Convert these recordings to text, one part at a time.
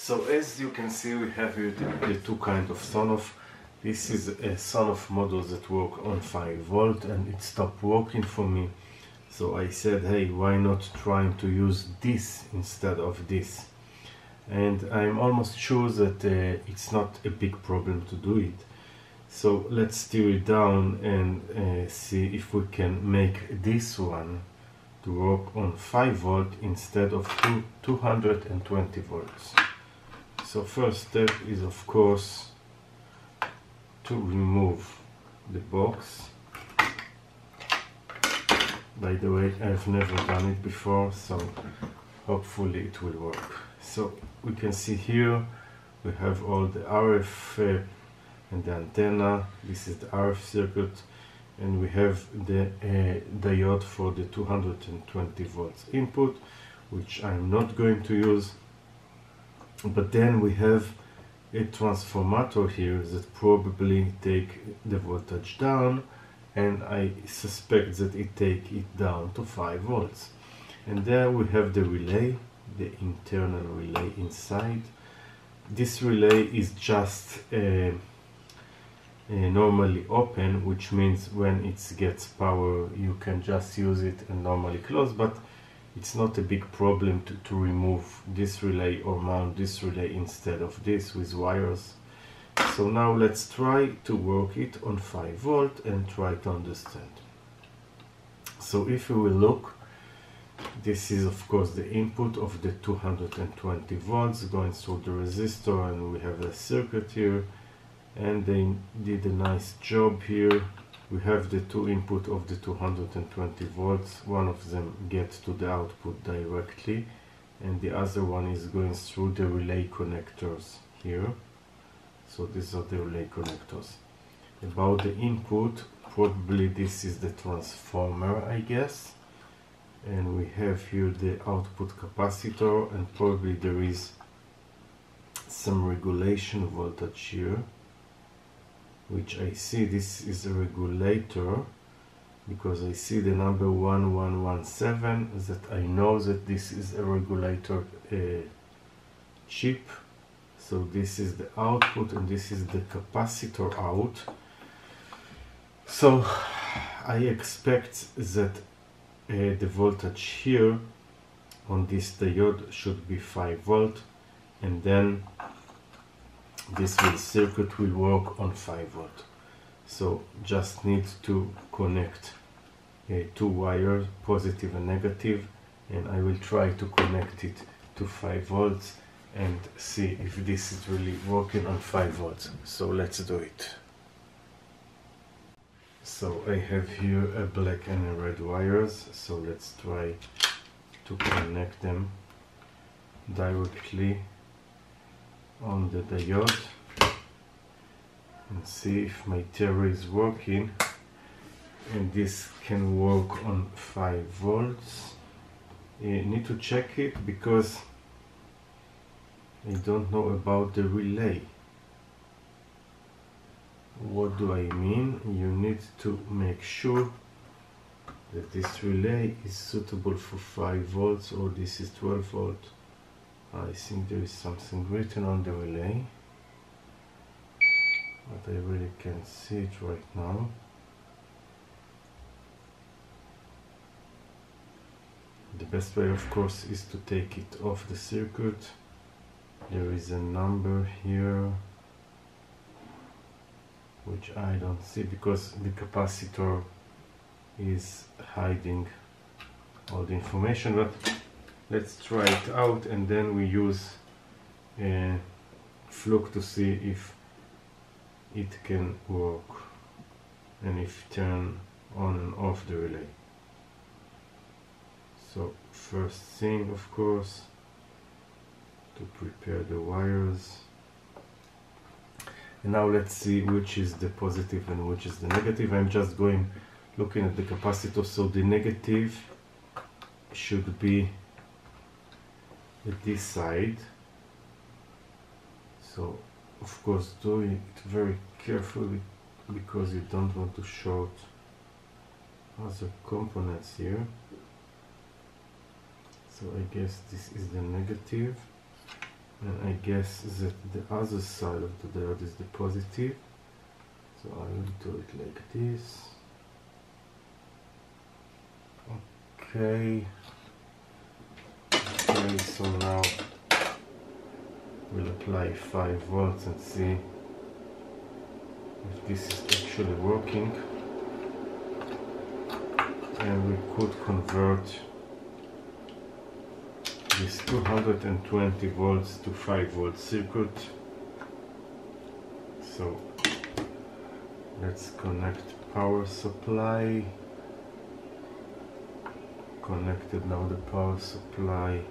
So as you can see we have here the, the two kind of Sonoff. This is a Sonoff model that work on 5 volt and it stopped working for me. So I said hey why not trying to use this instead of this. And I'm almost sure that uh, it's not a big problem to do it. So let's steer it down and uh, see if we can make this one to work on 5 volt instead of two, 220 volts. So first step is of course to remove the box. By the way, I've never done it before, so hopefully it will work. So we can see here we have all the RF uh, and the antenna. This is the RF circuit and we have the uh, diode for the 220 volts input which I'm not going to use but then we have a transformator here that probably take the voltage down and I suspect that it take it down to 5 volts. And there we have the relay the internal relay inside. This relay is just a uh, normally open which means when it gets power you can just use it and normally close but it's not a big problem to, to remove this relay or mount this relay instead of this with wires. So now let's try to work it on 5 volt and try to understand. So if you will look this is of course the input of the 220 volts going through the resistor and we have a circuit here. And they did a nice job here we have the two input of the 220 volts. One of them gets to the output directly and the other one is going through the relay connectors here. So these are the relay connectors. About the input probably this is the transformer I guess. And we have here the output capacitor and probably there is some regulation voltage here which I see this is a regulator because I see the number 1117 that I know that this is a regulator uh, chip. So this is the output and this is the capacitor out. So I expect that uh, the voltage here on this diode should be 5 volt and then this will circuit will work on 5 volt. So just need to connect uh, two wires positive and negative and I will try to connect it to 5 volts and see if this is really working on 5 volts. So let's do it. So I have here a black and a red wires. So let's try to connect them directly on the diode and see if my theory is working. And this can work on 5 volts. You need to check it because I don't know about the relay. What do I mean? You need to make sure that this relay is suitable for 5 volts or this is 12 volt I think there is something written on the relay but I really can't see it right now. The best way of course is to take it off the circuit. There is a number here which I don't see because the capacitor is hiding all the information but let's try it out and then we use a fluke to see if it can work and if turn on and off the relay. So first thing of course to prepare the wires. And now let's see which is the positive and which is the negative. I'm just going looking at the capacitor so the negative should be this side. So of course do it very carefully because you don't want to short other components here. So I guess this is the negative. And I guess that the other side of the diode is the positive. So I will do it like this. Okay so now we'll apply 5 volts and see if this is actually working. And we could convert this 220 volts to 5 volt circuit. So let's connect power supply. Connected now the power supply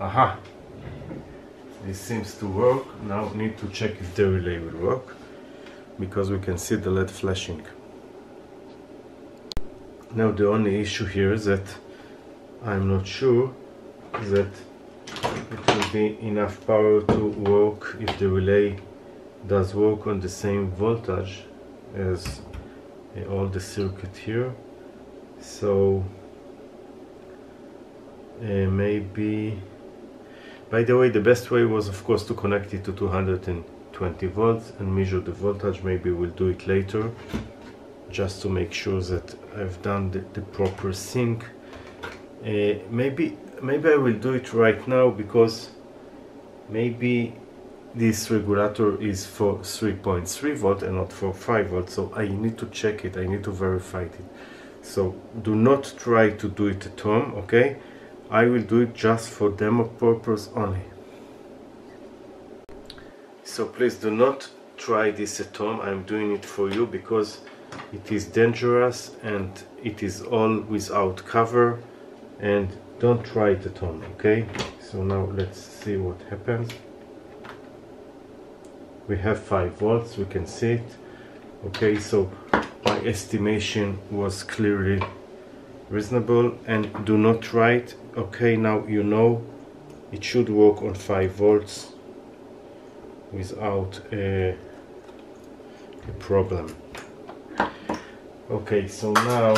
aha. This seems to work. Now need to check if the relay will work because we can see the LED flashing. Now the only issue here is that I'm not sure that it will be enough power to work if the relay does work on the same voltage as all the circuit here. So uh, maybe by the way, the best way was of course to connect it to 220 volts and measure the voltage. Maybe we'll do it later just to make sure that I've done the, the proper sync. Uh, maybe maybe I will do it right now because maybe this regulator is for 3.3 volt and not for 5 volt so I need to check it I need to verify it so do not try to do it at home okay I will do it just for demo purpose only. So please do not try this at home. I'm doing it for you because it is dangerous and it is all without cover and don't try it at home, okay? So now let's see what happens. We have 5 volts, we can see it. Okay, so my estimation was clearly reasonable and do not try it okay now you know. It should work on 5 volts without a, a problem. Okay so now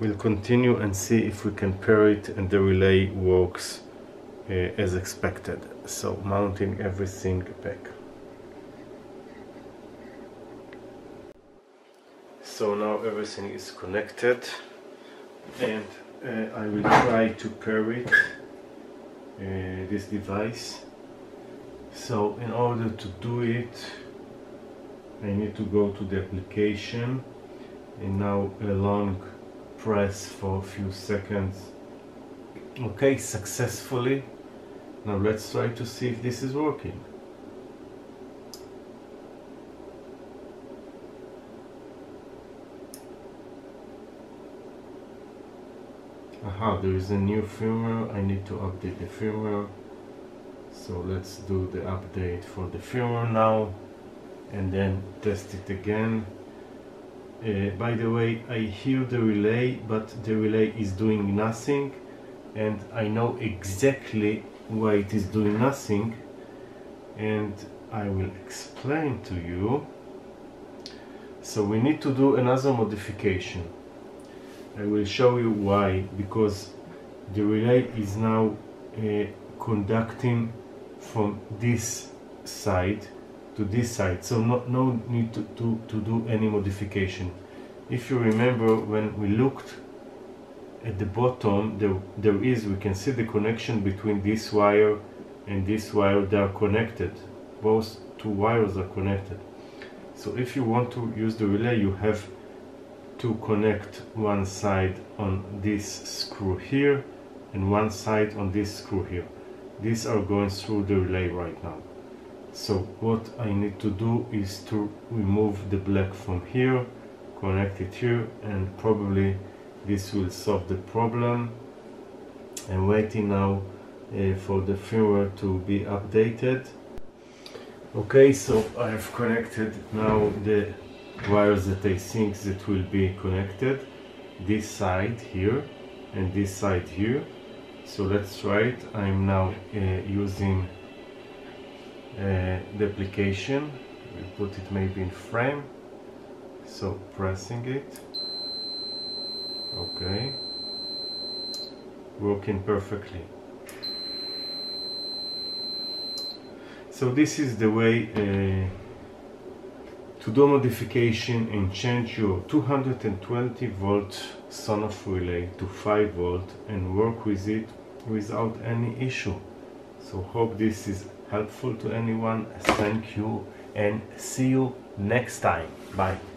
we'll continue and see if we can pair it and the relay works uh, as expected. So mounting everything back. So now everything is connected and uh, I will try to pair it uh, this device. So in order to do it I need to go to the application and now a long press for a few seconds. Okay successfully. Now let's try to see if this is working aha there is a new firmware. I need to update the firmware. So let's do the update for the firmware now and then test it again. Uh, by the way I hear the relay but the relay is doing nothing. And I know exactly why it is doing nothing. And I will explain to you. So we need to do another modification I will show you why because the relay is now uh, conducting from this side to this side. So no, no need to, to, to do any modification. If you remember when we looked at the bottom there, there is we can see the connection between this wire and this wire they are connected. Both two wires are connected. So if you want to use the relay you have to connect one side on this screw here and one side on this screw here. These are going through the relay right now. So what I need to do is to remove the black from here connect it here and probably this will solve the problem. I'm waiting now uh, for the firmware to be updated. Okay so I have connected now the wires that I think that will be connected this side here and this side here. So let's try it I'm now uh, using uh, the application. We put it maybe in frame. So pressing it. Okay. Working perfectly. So this is the way uh, to do modification and change your 220 volt Sonoff relay to 5 volt and work with it without any issue. So hope this is helpful to anyone. Thank you and see you next time. Bye